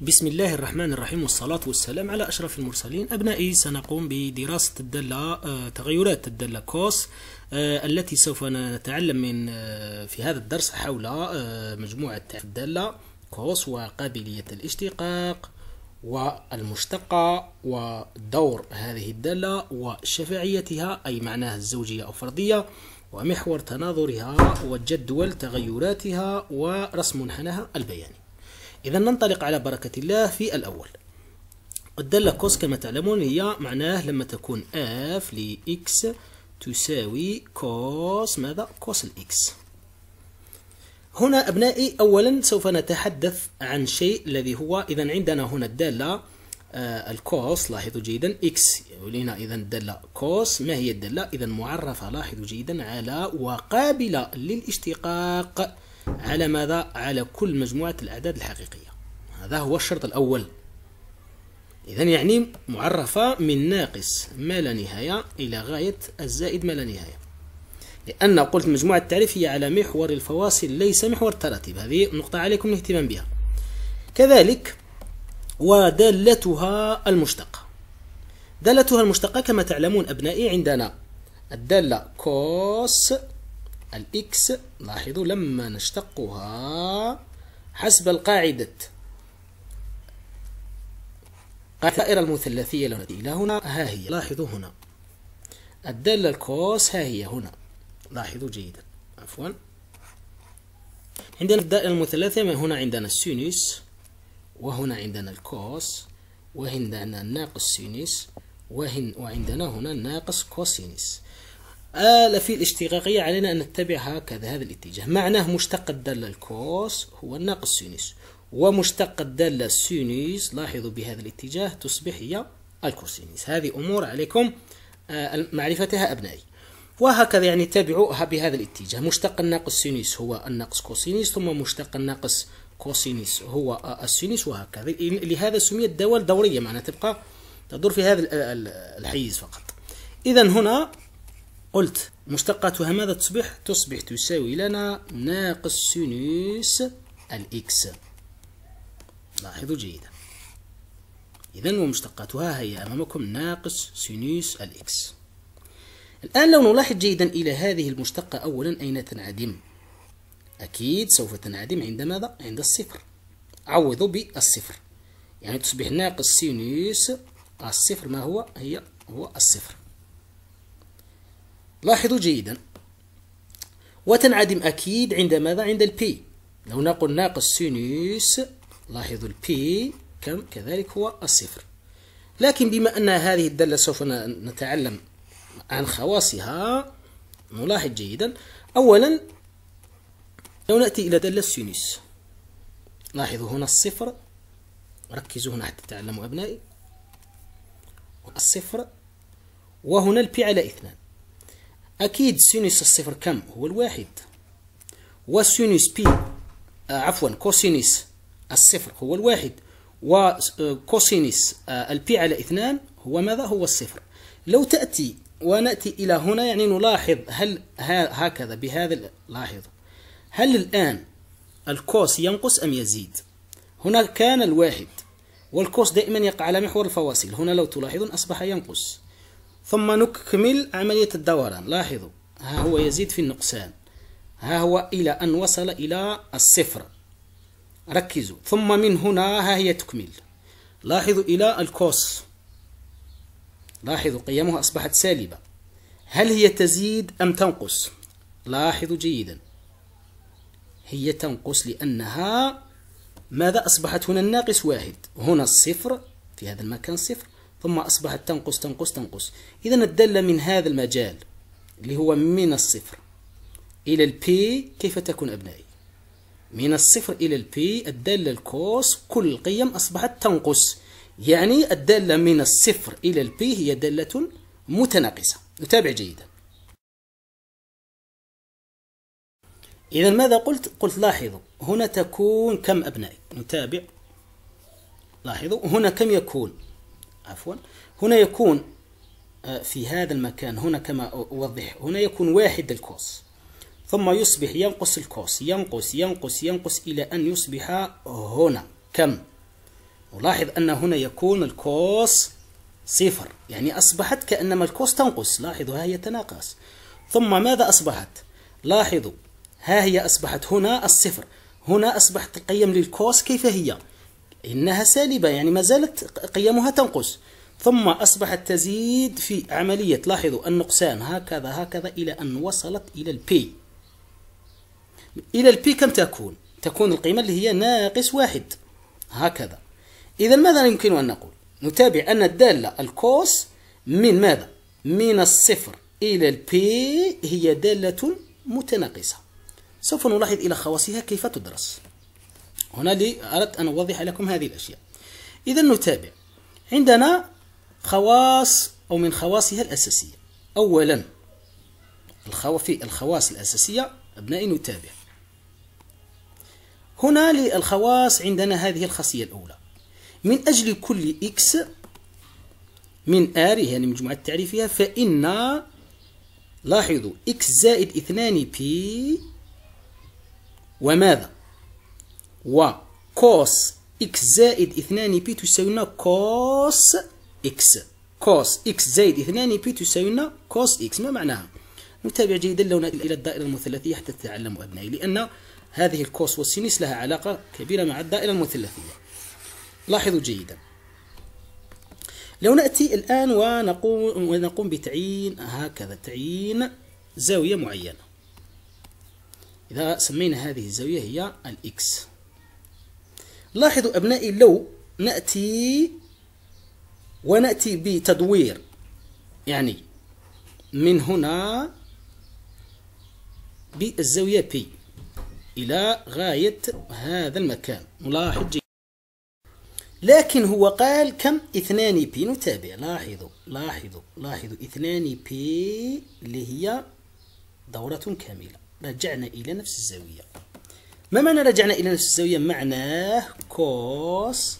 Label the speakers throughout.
Speaker 1: بسم الله الرحمن الرحيم والصلاة والسلام على أشرف المرسلين. أبنائي سنقوم بدراسة الدالة آه، تغيرات الدالة كوس آه، التي سوف نتعلم من آه، في هذا الدرس حول مجموعة الدالة كوس وقابلية الاشتقاق والمشتقة ودور هذه الدالة وشفعيتها أي معناها الزوجية أو فردية ومحور تناظرها وجدول تغيراتها ورسم منحناها البياني. إذا ننطلق على بركة الله في الأول. الدالة cos كما تعلمون هي معناه لما تكون f ل x تساوي cos ماذا؟ cos ال x هنا أبنائي أولا سوف نتحدث عن شيء الذي هو إذا عندنا هنا الدالة آه ال cos لاحظوا جيدا x ولينا إذا الدالة cos ما هي الدالة؟ إذا معرفة لاحظوا جيدا على وقابلة للاشتقاق. على ماذا؟ على كل مجموعة الأعداد الحقيقية. هذا هو الشرط الأول. إذا يعني معرفة من ناقص ما لا نهاية إلى غاية الزائد ما لا نهاية. لأن قلت مجموعة التعريف هي على محور الفواصل ليس محور التراتيب. هذه نقطة عليكم الاهتمام بها. كذلك ودالتها المشتقة. دالتها المشتقة كما تعلمون أبنائي عندنا الدالة كوس الإكس لاحظوا لما نشتقها حسب القاعدة. الدائرة المثلثية إلى هنا ها هي. لاحظوا هنا. الدالة الكوس ها هي هنا. لاحظوا جيدا. عفوا. عندنا الدائرة المثلثية هنا عندنا السينوس وهنا عندنا الكوس وعندنا الناقص sinus وعندنا هنا الناقص cosinus آل في الاشتقاقية علينا أن نتبع هكذا هذا الاتجاه. معناه مشتق الدالة ال cos هو الناقص sinus ومشتق الدالة ال sinus لاحظوا بهذا الاتجاه تصبح هي ال cosinus هذه أمور عليكم آه، معرفتها أبنائي. وهكذا يعني تابعوها بهذا الاتجاه. مشتق الناقص sinus هو الناقص cosinus ثم مشتق الناقص cosinus هو ال sinus وهكذا. لهذا سميت دوال دورية معناها تبقى تدور في هذا الحيز فقط. إذا هنا قلت مشتقاتها ماذا تصبح؟ تصبح تساوي لنا ناقص sinus ال x لاحظوا جيدا. إذا ومشتقاتها هي أمامكم ناقص sinus ال x الآن لو نلاحظ جيدا إلى هذه المشتقة أولا أين تنعدم؟ أكيد سوف تنعدم عند ماذا؟ عند الصفر. عوضوا بالصفر. يعني تصبح ناقص sinus الصفر. ما هو؟ هي هو الصفر. لاحظوا جيدا. وتنعدم أكيد عند ماذا؟ عند ال pi لو نقول ناقص sinus لاحظوا ال pi كم؟ كذلك هو الصفر. لكن بما أن هذه الدالة سوف نتعلم عن خواصها نلاحظ جيدا. أولا لو نأتي إلى دالة ال sinus لاحظوا هنا الصفر. ركزوا هنا حتى تعلموا أبنائي. الصفر وهنا ال pi على اثنان. أكيد sinus الصفر كم؟ هو الواحد. و sinus pi آه عفوا cosinus الصفر هو الواحد. و cosinus آه ال pi على اثنان هو ماذا؟ هو الصفر. لو تأتي ونأتي إلى هنا يعني نلاحظ هل هكذا بهذا لاحظوا هل الآن الكوس ينقص أم يزيد؟ هنا كان الواحد والكوس دائما يقع على محور الفواصل. هنا لو تلاحظون أصبح ينقص. ثم نكمل عملية الدوران. لاحظوا ها هو يزيد في النقصان. ها هو إلى أن وصل إلى الصفر. ركزوا. ثم من هنا ها هي تكمل لاحظوا إلى الكوس. لاحظوا قيمها أصبحت سالبة. هل هي تزيد أم تنقص؟ لاحظوا جيدا. هي تنقص لأنها ماذا أصبحت هنا؟ الناقص واحد. هنا الصفر في هذا المكان صفر. ثم أصبحت تنقص تنقص تنقص. إذا الدالة من هذا المجال اللي هو من الصفر إلى البي كيف تكون أبنائي؟ من الصفر إلى ال pi الدالة ال cos كل القيم أصبحت تنقص. يعني الدالة من الصفر إلى ال pi هي دالة متناقصة. نتابع جيدا. إذا ماذا قلت؟ قلت لاحظوا هنا تكون كم أبنائي؟ نتابع. لاحظوا هنا كم يكون؟ عفوا. هنا يكون آه، في هذا المكان هنا كما أوضح هنا يكون واحد ال cos ثم يصبح ينقص ال cos ينقص ينقص ينقص إلى أن يصبح هنا. كم؟ ولاحظ أن هنا يكون ال cos صفر يعني أصبحت كأنما ال cos تنقص. لاحظوا ها هي تناقص. ثم ماذا أصبحت؟ لاحظوا ها هي أصبحت هنا الصفر هنا أصبحت القيم لل cos كيف هي؟ إنها سالبة يعني ما زالت قيمها تنقص. ثم أصبحت تزيد في عملية لاحظوا النقصان هكذا هكذا إلى أن وصلت إلى ال pi إلى ال pi كم تكون؟ تكون القيمة اللي هي ناقص واحد. هكذا. إذا ماذا يمكن أن نقول؟ نتابع أن الدالة ال cos من ماذا؟ من الصفر إلى ال pi هي دالة متناقصة. سوف نلاحظ إلى خواصها كيف تدرس. هنا أردت أن أوضح لكم هذه الأشياء. إذا نتابع. عندنا خواص أو من خواصها الأساسية. أولا في الخواص الأساسية أبنائي نتابع. هنا للخواص عندنا هذه الخاصية الأولى. من أجل كل x من R يعني مجموعة تعريفها فإن لاحظوا x زائد اثنان pi وماذا؟ و cos x زائد اثنان pi تساوي cos x cos x زائد اثنان pi تساوي cos x ما معناها؟ نتابع جيدا لو نأتي إلى الدائرة المثلثية حتى تتعلموا أبنائي لأن هذه ال cos وال sinus لها علاقة كبيرة مع الدائرة المثلثية. لاحظوا جيدا. لو نأتي الآن ونقوم, ونقوم بتعيين هكذا تعيين زاوية معينة. إذا سمينا هذه الزاوية هي ال x لاحظوا أبنائي لو نأتي ونأتي بتدوير. يعني من هنا بالزاوية P إلى غاية هذا المكان. نلاحظ جيدا لكن هو قال كم؟ اثنان بي نتابع. لاحظوا لاحظوا لاحظوا. اثنان بي اللي هي دورة كاملة. رجعنا إلى نفس الزاوية. ما معنى رجعنا إلى نفس الزاوية؟ معناه cos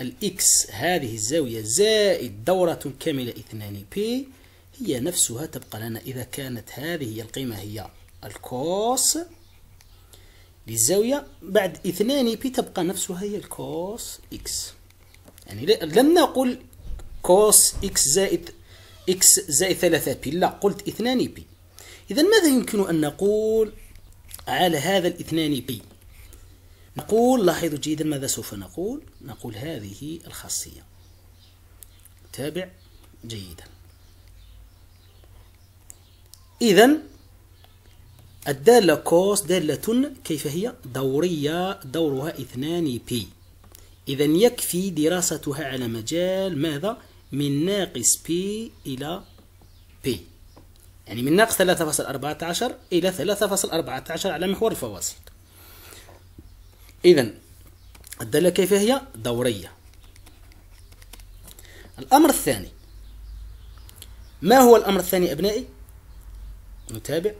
Speaker 1: ال x هذه الزاوية زائد دورة كاملة اثنان pi هي نفسها تبقى لنا إذا كانت هذه هي القيمة هي ال cos للزاوية بعد اثنان pi تبقى نفسها هي ال cos x يعني لم نقل cos x زائد X زائد ثلاثة pi لا قلت اثنان pi إذا ماذا يمكن أن نقول؟ على هذا الاثنان pi. نقول لاحظوا جيدا ماذا سوف نقول؟ نقول هذه الخاصية. تابع جيدا. إذا الدالة cos دالة كيف هي؟ دورية دورها اثنان pi. إذا يكفي دراستها على مجال ماذا؟ من ناقص بي إلى بي. يعني من ناقص 3.14 إلى 3.14 على محور الفواصل إذا الدالة كيف هي؟ دورية. الأمر الثاني. ما هو الأمر الثاني أبنائي؟ نتابع.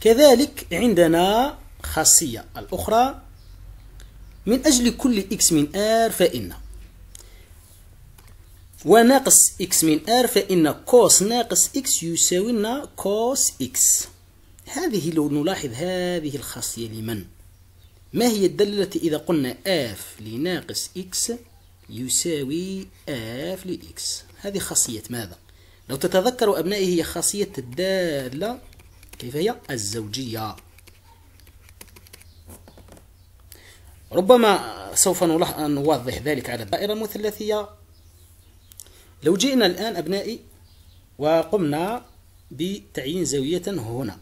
Speaker 1: كذلك عندنا خاصية الأخرى. من أجل كل X من R فإن. وناقص X من R فإن cos ناقص X يساوي لنا cos X هذه لو نلاحظ هذه الخاصية لمن؟ ما هي الدالة التي إذا قلنا F لناقص X يساوي F ل X هذه خاصية ماذا؟ لو تتذكروا أبنائي هي خاصية الدالة. كيف هي؟ الزوجية. ربما سوف نوضح ذلك على الدائرة المثلثية لو جئنا الآن أبنائي وقمنا بتعيين زاوية هنا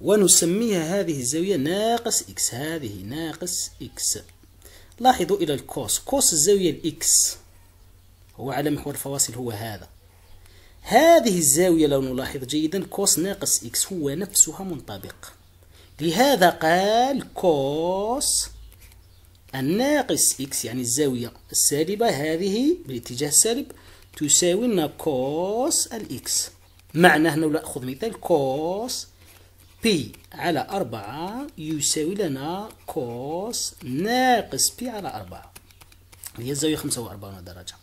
Speaker 1: ونسميها هذه الزاوية ناقص X هذه ناقص X لاحظوا إلى ال cos. cos الزاوية ال X هو على محور الفواصل هو هذا. هذه الزاوية لو نلاحظ جيدا cos ناقص X هو نفسها منطبق. لهذا قال cos الناقص X يعني الزاوية السالبة هذه بالاتجاه السالب تساوي لنا cos ال X معنى هنا نأخذ مثال cos pi على أربعة يساوي لنا cos ناقص pi على أربعة. هي الزاوية خمسة وأربعون درجة.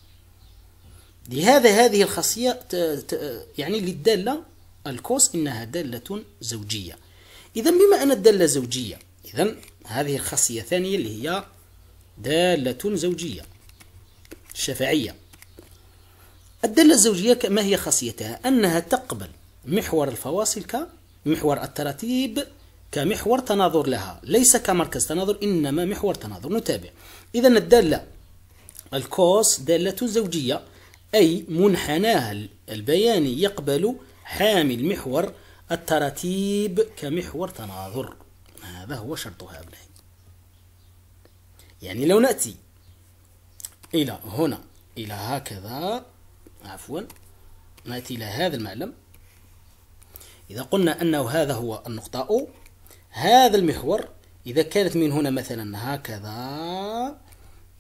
Speaker 1: لهذا هذه الخاصية يعني للدالة الكوس إنها دالة زوجية. إذا بما أن الدالة زوجية إذا هذه الخاصية الثانية اللي هي دالة زوجية شفعية. الدالة الزوجية ما هي خاصيتها؟ أنها تقبل محور الفواصل كمحور التراتيب كمحور تناظر لها. ليس كمركز تناظر إنما محور تناظر. نتابع. إذا الدالة الكوس دالة زوجية أي منحناها البياني يقبل حامل محور التراتيب كمحور تناظر. هذا هو شرطها أبنائي يعني لو نأتي إلى هنا إلى هكذا عفوا نأتي إلى هذا المعلم. إذا قلنا أنه هذا هو النقطة أو هذا المحور إذا كانت من هنا مثلا هكذا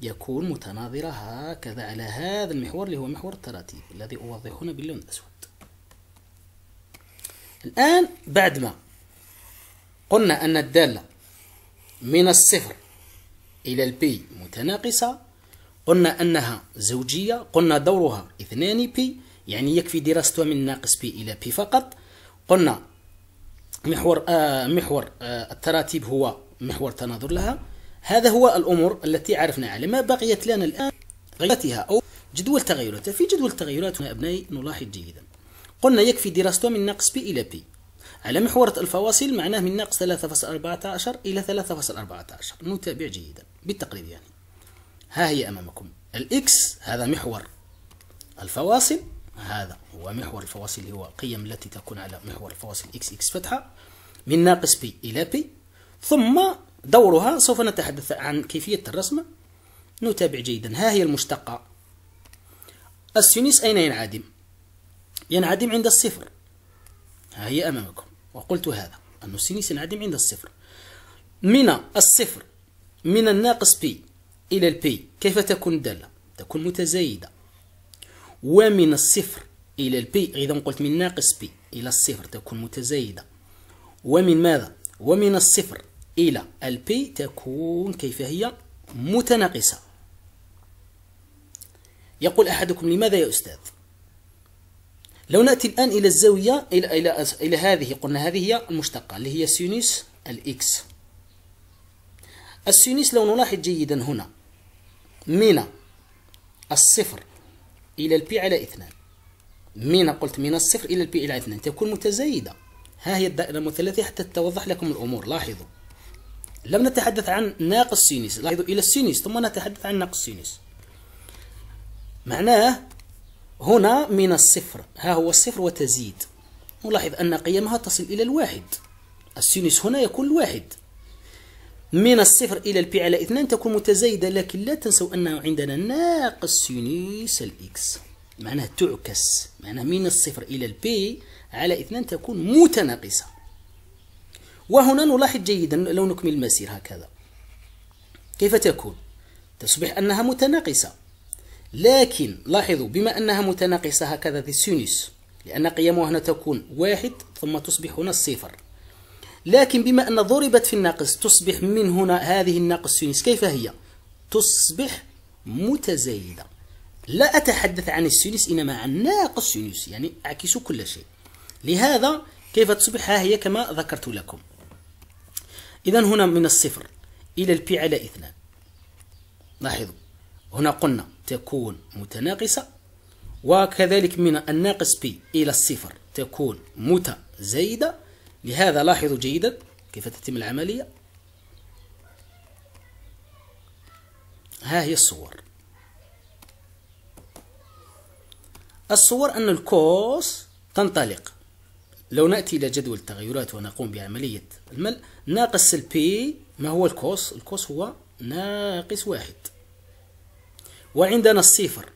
Speaker 1: يكون متناظرة هكذا على هذا المحور اللي هو محور التراتيب الذي أوضح هنا باللون الأسود. الآن بعد ما قلنا أن الدالة من الصفر إلى ال pi متناقصة. قلنا أنها زوجية. قلنا دورها اثنان pi يعني يكفي دراستها من ناقص pi إلى pi فقط. قلنا محور آه محور آه التراتيب هو محور تناظر لها. هذا هو الأمور التي عرفنا على ما بقيت لنا الآن؟ غيرتها أو جدول تغيراتها. في جدول التغيرات هنا أبنائي نلاحظ جيدا. قلنا يكفي دراستها من ناقص pi إلى pi على محور الفواصل معناه من ناقص 3.14 إلى 3.14 نتابع جيدا بالتقريب يعني. ها هي أمامكم. ال X هذا محور الفواصل. هذا هو محور الفواصل هو قيم التي تكون على محور الفواصل X X فتحة من ناقص pi إلى pi ثم دورها سوف نتحدث عن كيفية الرسم. نتابع جيدا. ها هي المشتقة. ال sinus أين ينعدم؟ ينعدم عند الصفر. ها هي أمامكم. وقلت هذا أن ال sinus ينعدم عند الصفر. من الصفر من الناقص pi إلى ال pi كيف تكون الدالة؟ تكون متزايدة. ومن الصفر إلى ال pi إذا قلت من ناقص pi إلى الصفر تكون متزايدة. ومن ماذا؟ ومن الصفر إلى ال pi تكون كيف هي؟ متناقصة. يقول أحدكم لماذا يا أستاذ؟ لو نأتي الآن إلى الزاوية إلى إلى إلى هذه قلنا هذه هي المشتقة اللي هي sinus ال X ال sinus لو نلاحظ جيدا هنا من الصفر إلى ال pi على اثنان. من قلت من الصفر إلى ال pi على اثنان تكون متزايدة. ها هي الدائرة المثلثية حتى تتوضح لكم الأمور لاحظوا. لم نتحدث عن ناقص sinus لاحظوا إلى ال sinus ثم نتحدث عن ناقص sinus معناه هنا من الصفر. ها هو الصفر وتزيد. نلاحظ أن قيمها تصل إلى الواحد. ال sinus هنا يكون الواحد. من الصفر إلى ال pi على اثنان تكون متزايدة لكن لا تنسوا أنه عندنا ناقص sinus ال X معناه تعكس. معناه من الصفر إلى ال pi على اثنان تكون متناقصة. وهنا نلاحظ جيدا لو نكمل المسير هكذا. كيف تكون؟ تصبح أنها متناقصة. لكن لاحظوا بما أنها متناقصة هكذا ذي ال sinus لأن قيمها هنا تكون واحد ثم تصبح هنا الصفر لكن بما أن ضربت في الناقص تصبح من هنا هذه الناقص سينوس كيف هي؟ تصبح متزايدة. لا أتحدث عن السينوس إنما عن ناقص سينوس يعني أعكس كل شيء. لهذا كيف تصبح؟ ها هي كما ذكرت لكم. إذا هنا من الصفر إلى البي على اثنان. لاحظوا. هنا قلنا تكون متناقصة وكذلك من الناقص pi إلى الصفر تكون متزايدة. لهذا لاحظوا جيدا كيف تتم العملية. ها هي الصور. الصور أن ال cos تنطلق. لو نأتي إلى جدول التغيرات ونقوم بعملية الملء ناقص ال pi ما هو ال cos؟ ال cos هو ناقص واحد. وعندنا الصفر.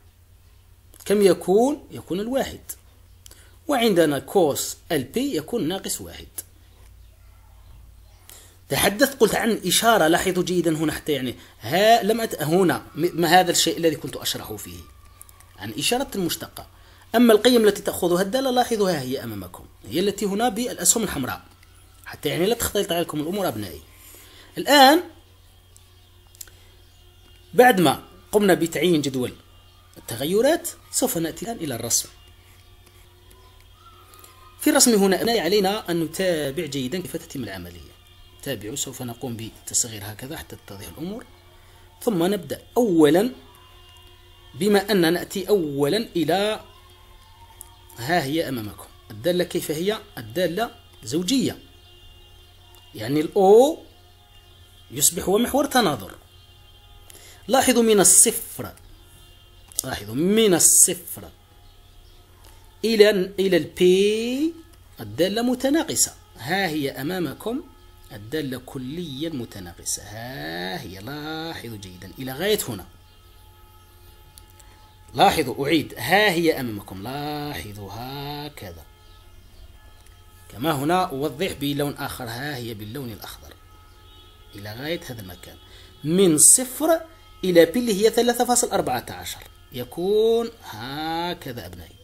Speaker 1: كم يكون؟ يكون الواحد. وعندنا كوس البي يكون ناقص واحد. تحدثت قلت عن إشارة لاحظوا جيدا هنا حتى يعني. ها لم أت... هنا ما هذا الشيء الذي كنت أشرح فيه؟ عن إشارة المشتقة. أما القيم التي تأخذها الدالة لاحظوا ها هي أمامكم. هي التي هنا بالأسهم الحمراء. حتى يعني لا تختلط عليكم الأمور أبنائي. الآن بعد ما قمنا بتعيين جدول. التغيرات سوف نأتي الآن إلى الرسم. في الرسم هنا علينا أن نتابع جيدا كيف تتم العملية. تابعوا سوف نقوم بتصغير هكذا حتى تتضح الأمور. ثم نبدأ أولا بما أن نأتي أولا إلى ها هي أمامكم. الدالة كيف هي؟ الدالة زوجية. يعني الأو يصبح هو محور تناظر. لاحظوا من الصفر. لاحظوا من الصفر. إلى إلى البي الدالة متناقصة. ها هي أمامكم. الدالة كليا متناقصة. ها هي. لاحظوا جيدا. إلى غاية هنا. لاحظوا أعيد. ها هي أمامكم. لاحظوا هكذا. كما هنا أوضح بلون آخر. ها هي باللون الأخضر. إلى غاية هذا المكان. من صفر إلى pi اللي هي ثلاثة فاصل أربعة عشر. يكون هكذا أبنائي.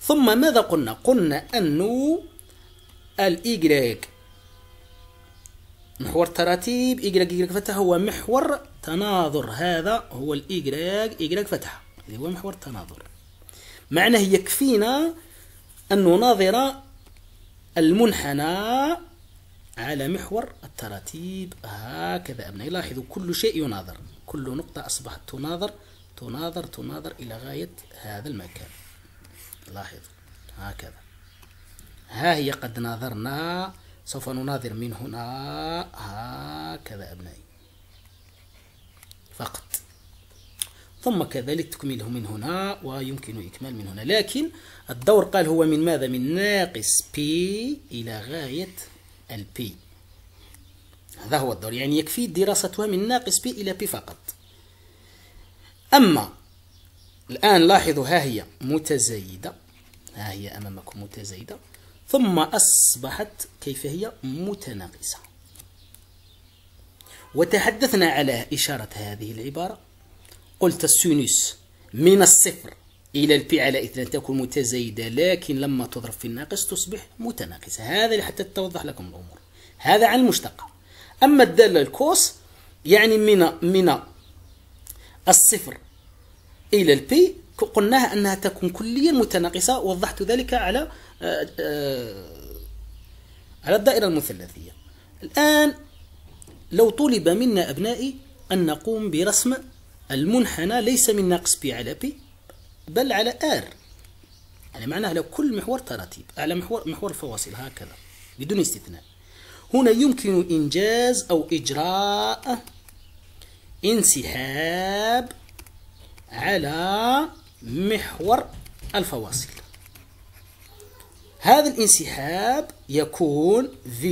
Speaker 1: ثم ماذا قلنا؟ قلنا أنه ال Y محور تراتيب Y Y فتحة هو محور تناظر. هذا هو ال Y Y فتحة. اللي هو محور تناظر. معناه يكفينا أن نناظر المنحنى على محور التراتيب. هكذا أبنائي لاحظوا كل شيء يناظر. كل نقطة أصبحت تناظر تناظر تناظر إلى غاية هذا المكان. لاحظوا. هكذا. ها هي قد ناظرنا سوف نناظر من هنا. هكذا أبنائي. فقط. ثم كذلك تكمله من هنا ويمكن إكمال من هنا. لكن الدور قال هو من ماذا؟ من ناقص P إلى غاية البي هذا هو الدور. يعني يكفي دراستها من ناقص P إلى P فقط. أما الآن لاحظوا ها هي متزايدة. ها هي أمامكم متزايدة. ثم أصبحت كيف هي؟ متناقصة. وتحدثنا على إشارة هذه العبارة. قلت ال sinus من الصفر إلى ال pi على اثنان تكون متزايدة لكن لما تضرب في الناقص تصبح متناقصة. هذا لحتى تتوضح لكم الأمور. هذا عن المشتقة أما الدالة ال cos يعني من من الصفر إلى ال pi قلناها أنها تكون كليا متناقصة وضحت ذلك على آه، آه، على الدائرة المثلثية. الآن لو طلب منا أبنائي أن نقوم برسم المنحنى ليس من ناقص pi على pi بل على R. يعني معناه على كل محور تراتيب على محور محور الفواصل هكذا بدون استثناء. هنا يمكن إنجاز أو إجراء انسحاب على محور الفواصل. هذا الانسحاب يكون V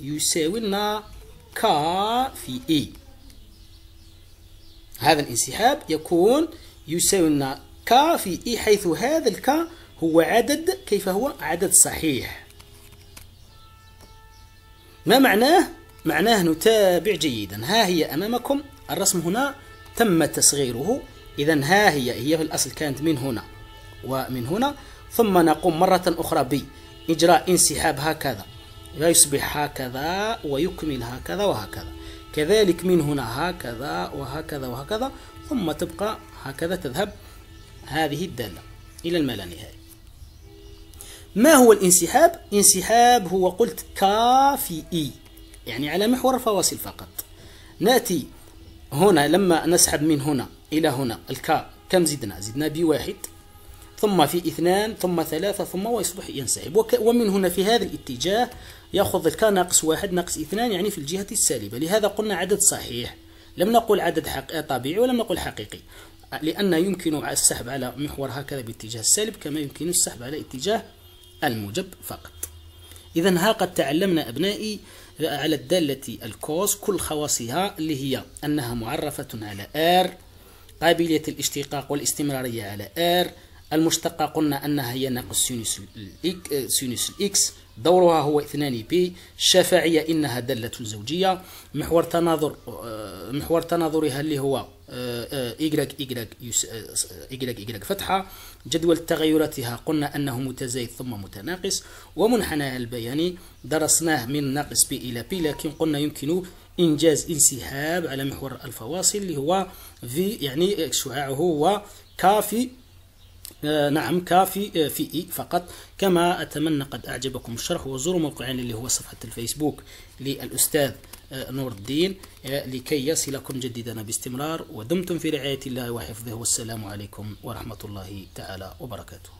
Speaker 1: يساوي لنا K في E هذا الانسحاب يكون يساوي لنا K في E حيث هذا الك هو عدد كيف هو؟ عدد صحيح. ما معناه؟ معناه نتابع جيدا. ها هي أمامكم الرسم هنا تم تصغيره. إذا ها هي هي في الأصل كانت من هنا ومن هنا. ثم نقوم مرة أخرى بإجراء انسحاب هكذا. يصبح هكذا ويكمل هكذا وهكذا. كذلك من هنا هكذا وهكذا وهكذا. ثم تبقى هكذا تذهب هذه الدالة. إلى الملا نهائي. ما هو الانسحاب؟ انسحاب هو قلت كا في إي. يعني على محور الفواصل فقط. نأتي هنا لما نسحب من هنا إلى هنا الكا كم زدنا؟ زدنا بواحد ثم في اثنان ثم ثلاثة ثم ويصبح ينسحب. ومن هنا في هذا الاتجاه يأخذ الكا ناقص واحد ناقص اثنان يعني في الجهة السالبة. لهذا قلنا عدد صحيح. لم نقل عدد حق... طبيعي ولم نقل حقيقي. لأن يمكن السحب على محور هكذا باتجاه السالب كما يمكن السحب على اتجاه الموجب فقط. إذا ها قد تعلمنا أبنائي على الدالة ال cos كل خواصها اللي هي أنها معرفة على R قابلية الاشتقاق والاستمرارية على R المشتقة قلنا أنها هي ناقص sinus sinus ال x دورها هو 2 pi الشفعية إنها دالة زوجية محور تناظر آه، محور تناظرها اللي هو إيجراك إيجراك إيجراك إيجراك. فتحة جدول تغيراتها. قلنا أنه متزايد ثم متناقص. ومنحنى البياني. درسناه من ناقص pi إلى pi لكن قلنا يمكن إنجاز انسحاب على محور الفواصل اللي هو في يعني شعاعه هو k في آه نعم k في في i فقط. كما أتمنى قد أعجبكم الشرح. وزوروا موقعنا اللي هو صفحة الفيسبوك للأستاذ نور الدين لكي يصلكم جديدنا باستمرار ودمتم في رعاية الله وحفظه والسلام عليكم ورحمة الله تعالى وبركاته.